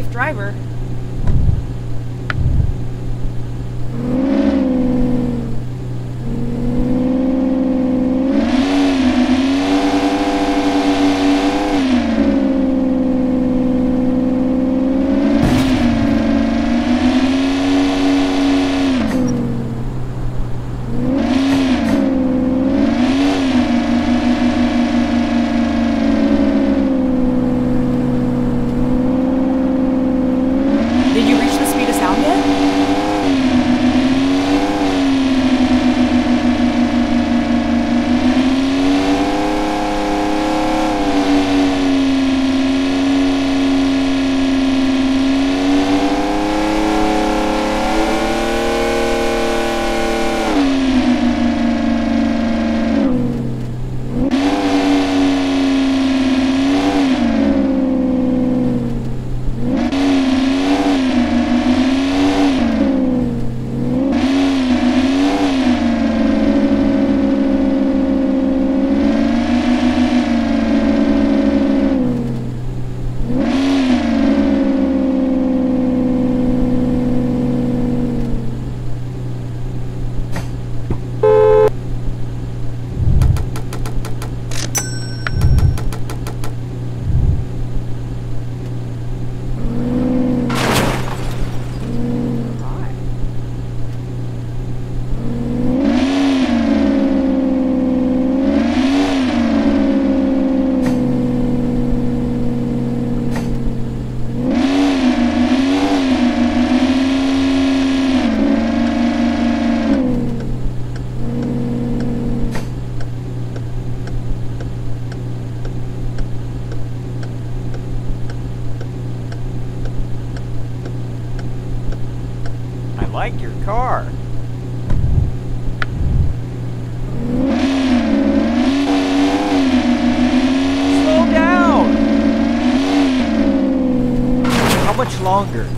safe driver. Like your car. Slow down! How much longer?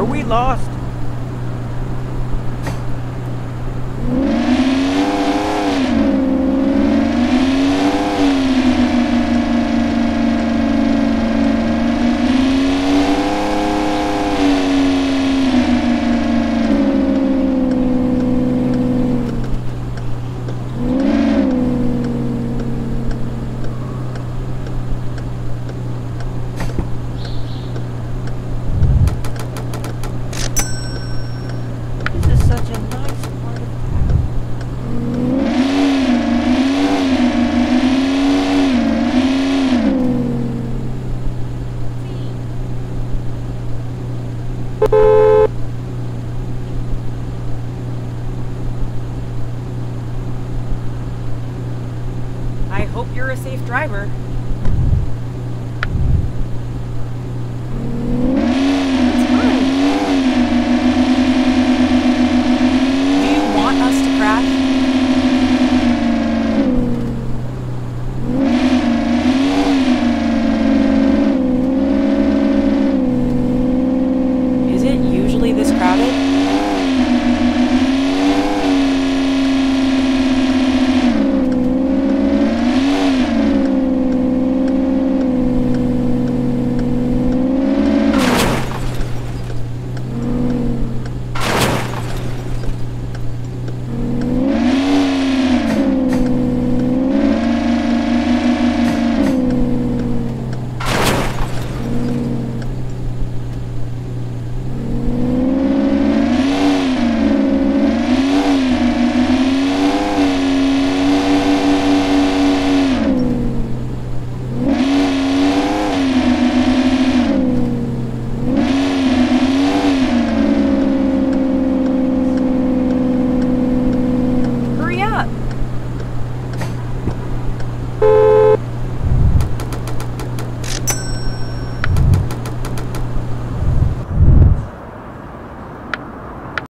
Are we lost? I hope you're a safe driver.